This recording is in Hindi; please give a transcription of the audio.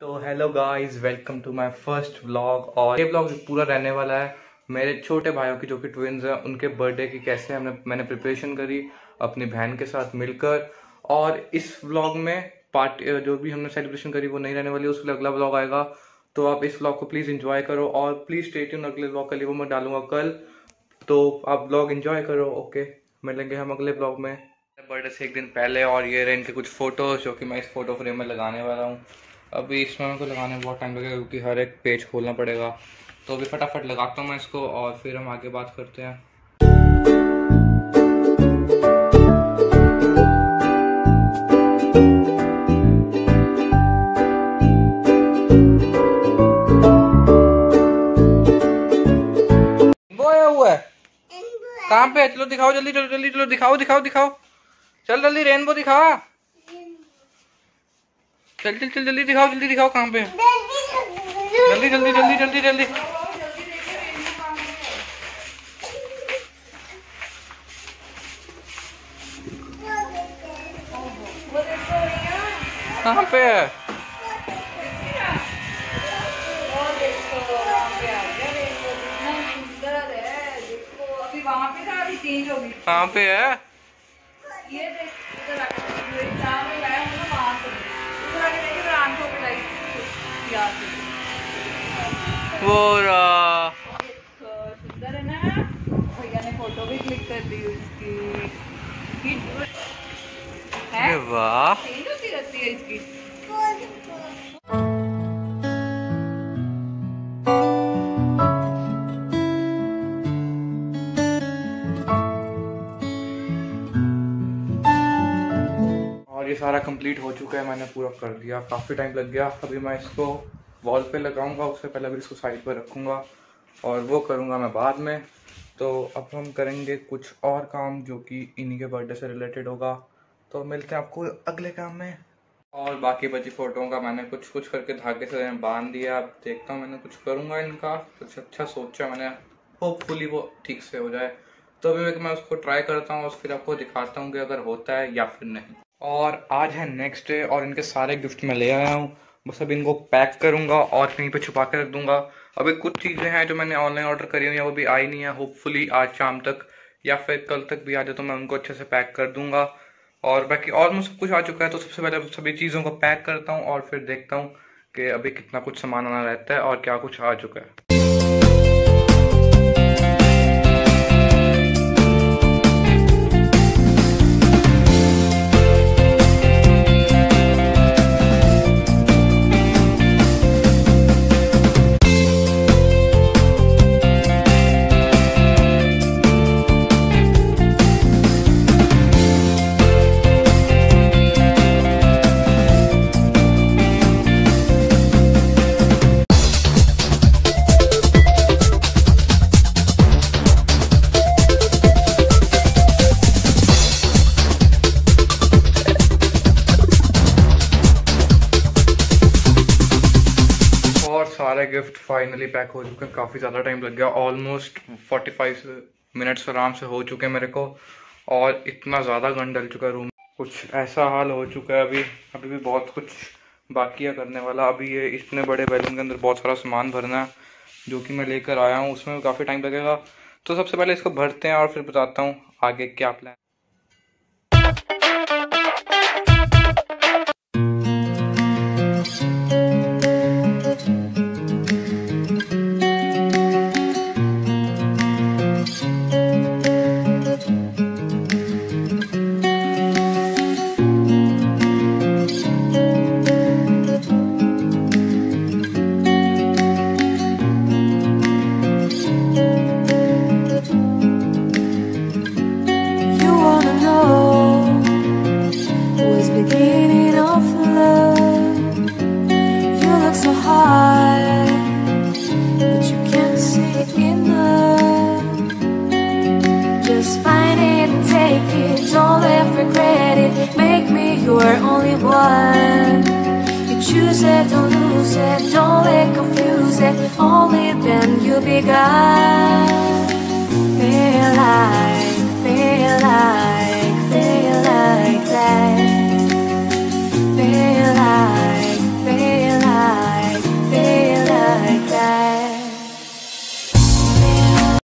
तो hello guys welcome to my first vlog और ये व्लॉग पूरा रहने वाला है मेरे छोटे भाइयों की जो कि ट्विंस हैं, उनके बर्थडे की कैसे हमने, मैंने प्रिपरेशन करी अपनी बहन के साथ मिलकर और इस व्लॉग में पार्ट जो भी हमने सेलिब्रेशन करी वो नहीं रहने वाली, उसके लिए अगला व्लॉग आएगा। तो आप इस व्लॉग को प्लीज़ इंजॉय करो और प्लीज़ स्टेट अगले व्लॉग के लिए वो मैं डालूँगा कल। तो आप व्लॉग इंजॉय करो ओके मिलेंगे हम अगले ब्लॉग में। बर्थडे से एक दिन पहले और ये रहे इनके कुछ फ़ोटोज़ जो कि मैं इस फ़ोटो फ्रेम में लगाने वाला हूँ। अभी इसमें मेरे को लगाने में बहुत टाइम लगेगा क्योंकि हर एक पेज खोलना पड़ेगा। तो अभी फटाफट लगाता हूँ मैं इसको और फिर हम आगे बात करते हैं। हुआ है? कहाँ पे चलो दिखाओ जल्दी चलो जल्दी चलो दिखाओ दिखाओ दिखाओ। चल जल्दी रेनबो दिखा। चल चल चल जल्दी दिखाओ जल्दी दिखाओ कहाँ पे। जल्दी जल्दी जल्दी जल्दी जल्दी। कहाँ पे है? कहाँ पे है? वो सुंदर है ना भैया ने फ़ोटो भी क्लिक कर दी उसकी वाह। होती रहती है इसकी ये सारा कंप्लीट हो चुका है, मैंने पूरा कर दिया। काफ़ी टाइम लग गया। अभी मैं इसको वॉल पे लगाऊँगा, उससे पहले अभी इसको साइड पर रखूँगा और वो करूँगा मैं बाद में। तो अब हम करेंगे कुछ और काम जो कि इन्हीं के बर्थडे से रिलेटेड होगा। तो मिलते हैं आपको अगले काम में। और बाकी बची फ़ोटोओं का मैंने कुछ कुछ करके धागे से बाँध दिया। अब देखता हूँ मैंने कुछ करूँगा इनका। कुछ अच्छा सोचा मैंने। होपफुली वो ठीक से हो जाए। तो अभी मैं उसको ट्राई करता हूँ और फिर आपको दिखाता हूँ कि अगर होता है या फिर नहीं। और आज है नेक्स्ट डे और इनके सारे गिफ्ट मैं ले आया हूँ। बस अब इनको पैक करूँगा और कहीं पे छुपा के रख दूँगा। अभी कुछ चीज़ें हैं जो मैंने ऑनलाइन ऑर्डर करी हुई हैं, वो भी आई नहीं है। होपफुली आज शाम तक या फिर कल तक भी आ जाए तो मैं उनको अच्छे से पैक कर दूँगा। और बाकी ऑलमोस्ट सब कुछ आ चुका है तो सबसे पहले सभी चीज़ों को पैक करता हूँ और फिर देखता हूँ कि अभी कितना कुछ सामान आना रहता है और क्या कुछ आ चुका है। सारे गिफ्ट फाइनली पैक हो चुके हैं। काफ़ी ज़्यादा टाइम लग गया। ऑलमोस्ट 45 मिनट्स आराम से हो चुके हैं मेरे को। और इतना ज़्यादा गन डल चुका है रूम कुछ ऐसा हाल हो चुका है अभी। अभी भी बहुत कुछ बाकी है करने वाला। अभी ये इतने बड़े बैलून के अंदर बहुत सारा सामान भरना है, जो कि मैं लेकर आया हूँ। उसमें भी काफ़ी टाइम लगेगा। तो सबसे पहले इसको भरते हैं और फिर बताता हूँ आगे क्या plan just find it and take it. Don't let regret it. Make me your only one. You choose it, don't lose it. Don't let confuse it. Only then you'll be God Feel like, feel like